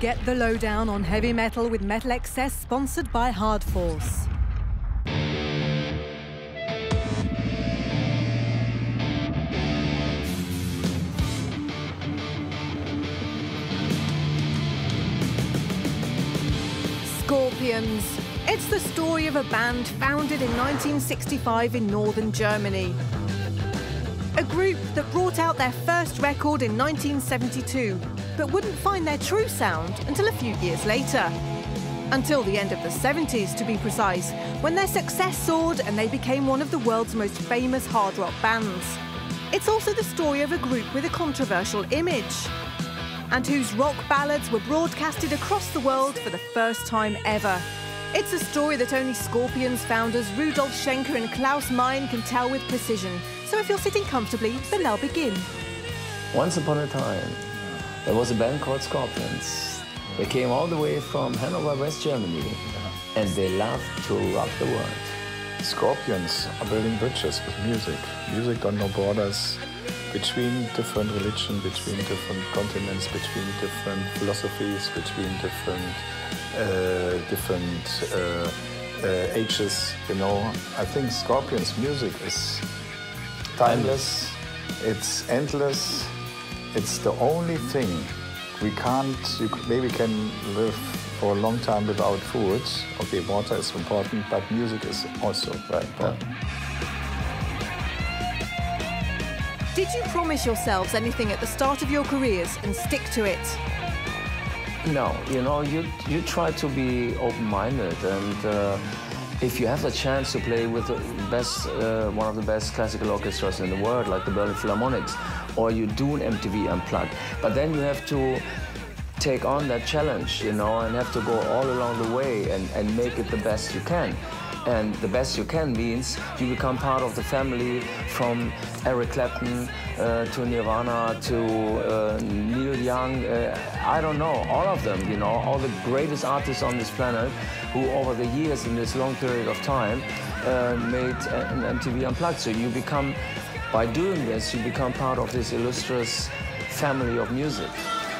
Get the lowdown on heavy metal with MetalXS, sponsored by Hard Force. Scorpions. It's the story of a band founded in 1965 in northern Germany. A group that brought out their first record in 1972, but wouldn't find their true sound until a few years later. Until the end of the 70s, to be precise, when their success soared and they became one of the world's most famous hard rock bands. It's also the story of a group with a controversial image, and whose rock ballads were broadcasted across the world for the first time ever. It's a story that only Scorpions founders Rudolf Schenker and Klaus Meine can tell with precision. So if you're sitting comfortably, then they'll begin. Once upon a time, there was a band called Scorpions. They came all the way from Hanover, West Germany, and they loved to rock the world. Scorpions are building bridges with music. Music don't know borders between different religions, between different continents, between different philosophies, between different uh, different uh, uh, ages. You know, I think Scorpions' music is timeless. It's endless. It's the only thing we can't. You maybe can live for a long time without food. Okay, water is important, but music is also very important. Did you promise yourselves anything at the start of your careers and stick to it? No, you know, you you try to be open-minded, and uh, if you have the chance to play with the best, uh, one of the best classical orchestras in the world, like the Berlin Philharmonics, or you do an MTV Unplugged, but then you have to take on that challenge, you know, and have to go all along the way and, and make it the best you can. And the best you can means you become part of the family from Eric Clapton uh, to Nirvana to uh, Neil Young. Uh, I don't know, all of them, you know, all the greatest artists on this planet who over the years in this long period of time uh, made an MTV Unplugged. So you become, by doing this, you become part of this illustrious family of music.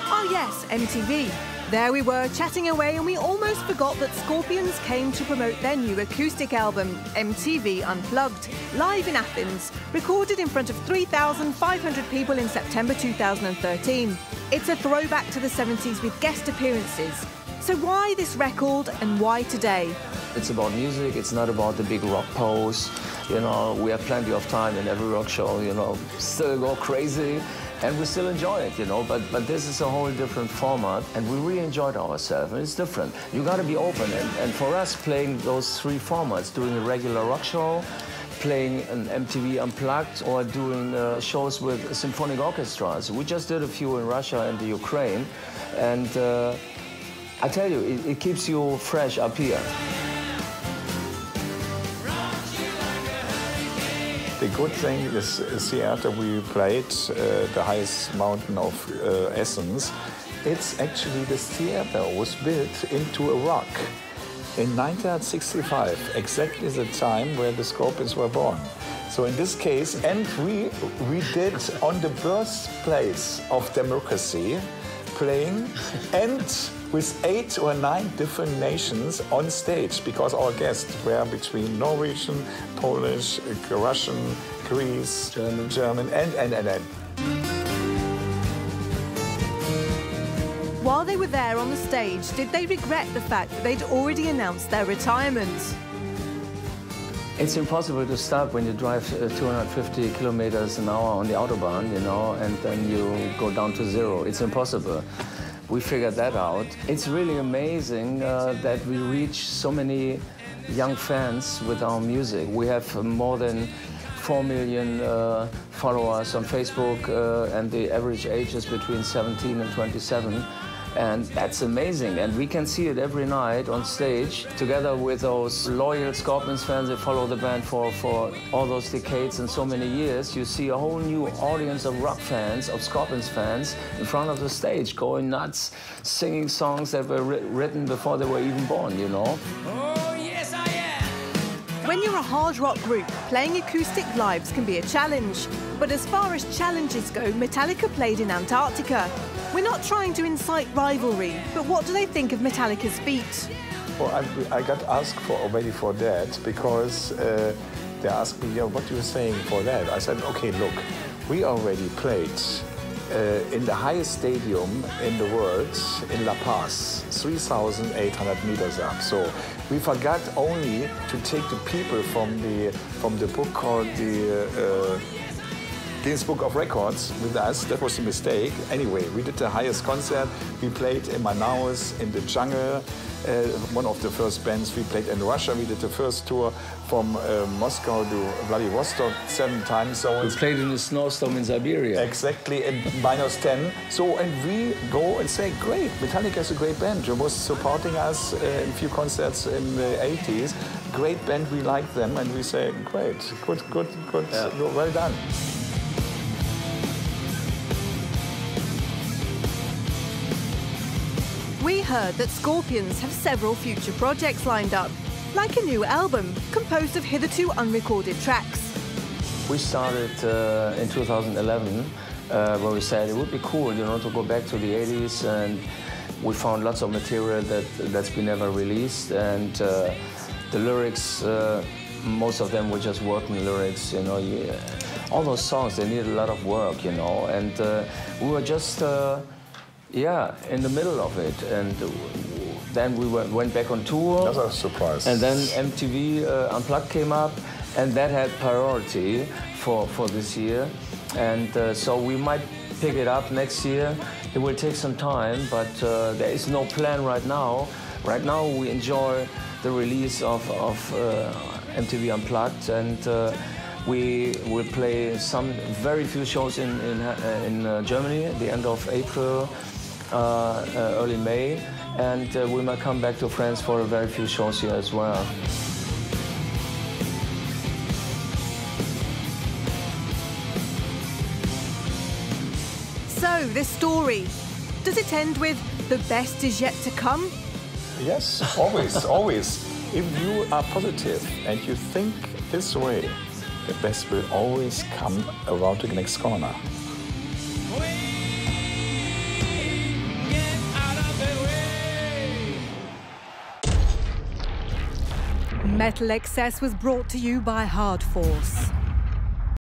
Oh yes, MTV. There we were, chatting away, and we almost forgot that Scorpions came to promote their new acoustic album, MTV Unplugged, live in Athens, recorded in front of 3,500 people in September 2013. It's a throwback to the 70s with guest appearances. So why this record and why today? It's about music, it's not about the big rock pose. You know, we have plenty of time in every rock show, you know, still go crazy and we still enjoy it, you know, but, but this is a whole different format and we really enjoyed ourselves and it's different. You gotta be open and, and for us playing those three formats, doing a regular rock show, playing an MTV Unplugged or doing uh, shows with symphonic orchestras. We just did a few in Russia and the Ukraine and uh, I tell you, it, it keeps you fresh up here. The good thing is, is theater we played, uh, the highest mountain of uh, Athens, it's actually the theater was built into a rock. In 1965, exactly the time where the Scorpions were born. So in this case, and we, we did on the birthplace of democracy, playing and with eight or nine different nations on stage because our guests were between Norwegian, Polish, Russian, Greece, German, German and, and, and, and. While they were there on the stage, did they regret the fact that they'd already announced their retirement? It's impossible to stop when you drive uh, 250 kilometers an hour on the autobahn, you know, and then you go down to zero. It's impossible. We figured that out. It's really amazing uh, that we reach so many young fans with our music. We have more than 4 million uh, followers on Facebook, uh, and the average age is between 17 and 27. And that's amazing. And we can see it every night on stage, together with those loyal Scorpions fans that follow the band for, for all those decades and so many years. You see a whole new audience of rock fans, of Scorpions fans, in front of the stage, going nuts, singing songs that were written before they were even born, you know? Oh, yes, I am. When you're a hard rock group, playing acoustic lives can be a challenge. But as far as challenges go, Metallica played in Antarctica, We're not trying to incite rivalry, but what do they think of Metallica's feat? Well, I, I got asked for already for that because uh, they asked me, yeah, what you saying for that? I said, okay, look, we already played uh, in the highest stadium in the world, in La Paz, 3,800 meters up. So we forgot only to take the people from the from the book called the. Uh, Guinness Book of Records with us. That was a mistake. Anyway, we did the highest concert. We played in Manaus, in the jungle. Uh, one of the first bands we played in Russia. We did the first tour from uh, Moscow to Vladivostok, seven time zones. We played in a snowstorm in Siberia. Exactly, in minus 10. So, and we go and say, great, Metallica is a great band. You was supporting us uh, in a few concerts in the 80s. Great band, we like them. And we say, great, good, good, good, Yeah. well done. We heard that Scorpions have several future projects lined up, like a new album composed of hitherto unrecorded tracks. We started uh, in 2011 uh, where we said it would be cool, you know, to go back to the 80s and we found lots of material that that's been never released and uh, the lyrics, uh, most of them were just working lyrics, you know. You, all those songs, they needed a lot of work, you know, and uh, we were just, uh, yeah, in the middle of it. And then we went, went back on tour. That's a surprise. And then MTV uh, Unplugged came up, and that had priority for, for this year. And uh, so we might pick it up next year. It will take some time, but uh, there is no plan right now. Right now, we enjoy the release of, of uh, MTV Unplugged, and uh, we will play some very few shows in, in, uh, in uh, Germany at the end of April, early May, and uh, we might come back to France for a very few shows here as well. So, this story, does it end with the best is yet to come? Yes, always, always. If you are positive and you think this way, the best will always come around the next corner. MetalXS was brought to you by Hard Force.